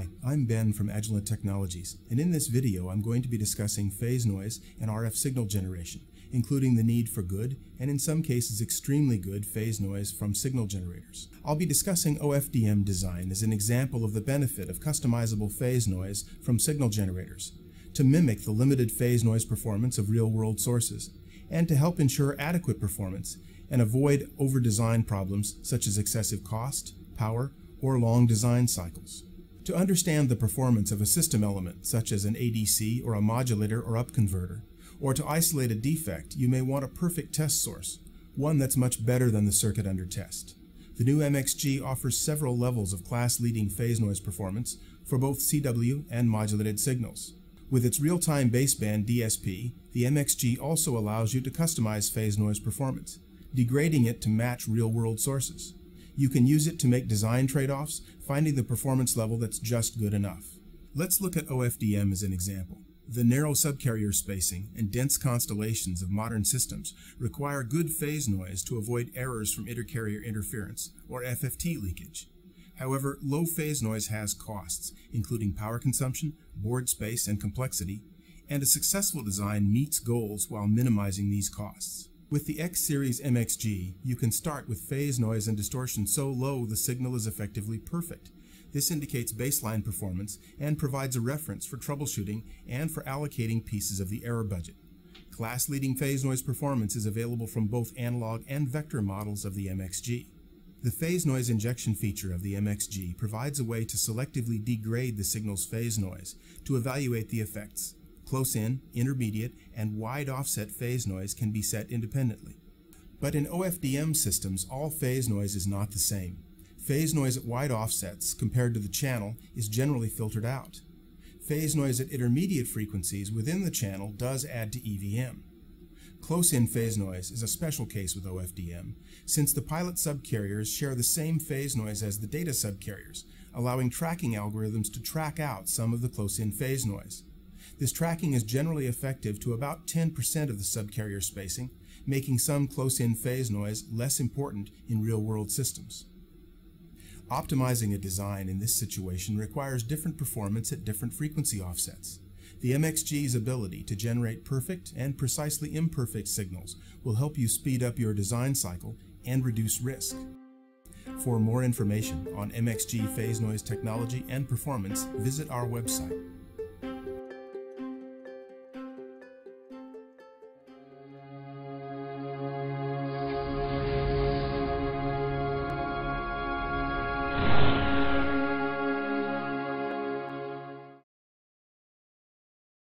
Hi, I'm Ben from Agilent Technologies, and in this video I'm going to be discussing phase noise and RF signal generation, including the need for good, and in some cases extremely good, phase noise from signal generators. I'll be discussing OFDM design as an example of the benefit of customizable phase noise from signal generators, to mimic the limited phase noise performance of real-world sources, and to help ensure adequate performance and avoid over-design problems such as excessive cost, power, or long design cycles. To understand the performance of a system element, such as an ADC or a modulator or upconverter, or to isolate a defect, you may want a perfect test source, one that's much better than the circuit under test. The new MXG offers several levels of class-leading phase noise performance for both CW and modulated signals. With its real-time baseband DSP, the MXG also allows you to customize phase noise performance, degrading it to match real-world sources. You can use it to make design trade-offs, finding the performance level that's just good enough. Let's look at OFDM as an example. The narrow subcarrier spacing and dense constellations of modern systems require good phase noise to avoid errors from intercarrier interference, or FFT leakage. However, low phase noise has costs, including power consumption, board space, and complexity, and a successful design meets goals while minimizing these costs. With the X Series MXG, you can start with phase noise and distortion so low the signal is effectively perfect. This indicates baseline performance and provides a reference for troubleshooting and for allocating pieces of the error budget. Class-leading phase noise performance is available from both analog and vector models of the MXG. The phase noise injection feature of the MXG provides a way to selectively degrade the signal's phase noise to evaluate the effects Close-in, intermediate, and wide offset phase noise can be set independently. But in OFDM systems, all phase noise is not the same. Phase noise at wide offsets, compared to the channel, is generally filtered out. Phase noise at intermediate frequencies within the channel does add to EVM. Close-in phase noise is a special case with OFDM, since the pilot subcarriers share the same phase noise as the data subcarriers, allowing tracking algorithms to track out some of the close-in phase noise. This tracking is generally effective to about 10% of the subcarrier spacing, making some close-in phase noise less important in real-world systems. Optimizing a design in this situation requires different performance at different frequency offsets. The MXG's ability to generate perfect and precisely imperfect signals will help you speed up your design cycle and reduce risk. For more information on MXG phase noise technology and performance, visit our website